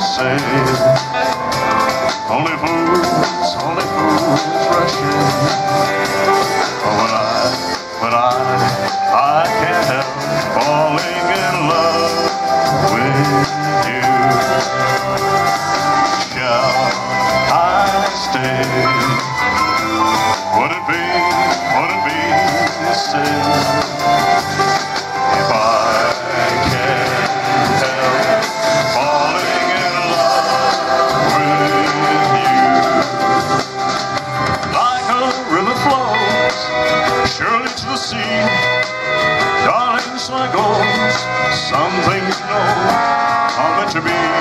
say. Only fools, only fools. Oh, but I, but I, I can't help falling in love with you. Shall I stay? Sea, darling, so goes. Some things know are meant to be.